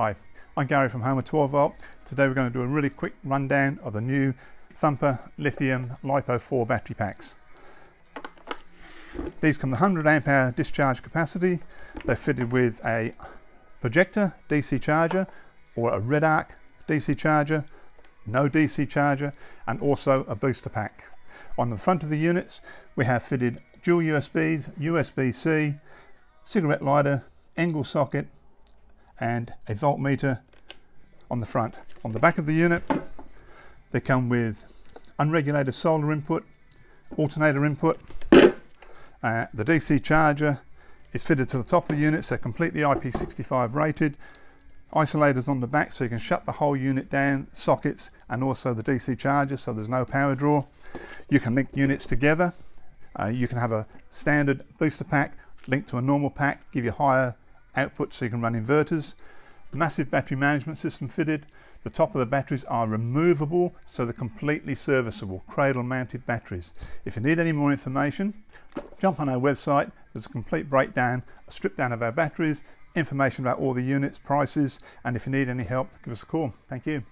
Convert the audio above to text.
Hi, I'm Gary from Home of 12 Volt. Today we're going to do a really quick rundown of the new Thumper Lithium LiFePO4 battery packs. These come with 100 amp hour discharge capacity. They're fitted with a Projecta DC charger or a Redarc DC charger, no DC charger and also a booster pack. On the front of the units we have fitted dual USBs, USB-C, cigarette lighter, Engel socket and a voltmeter on the front. On the back of the unit they come with unregulated solar input, alternator input, uh, the DC charger is fitted to the top of the unit so completely IP65 rated, isolators on the back so you can shut the whole unit down, sockets and also the DC charger so there's no power draw. You can link units together. Uh, you can have a standard booster pack linked to a normal pack, give you higher output so you can run inverters. Massive battery management system fitted. The top of the batteries are removable so they're completely serviceable, cradle mounted batteries. If you need any more information, jump on our website. There's a complete breakdown, a strip down of our batteries, information about all the units, prices, and if you need any help, give us a call. Thank you.